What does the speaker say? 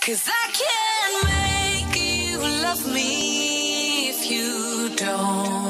Cause I can't make you love me if you don't.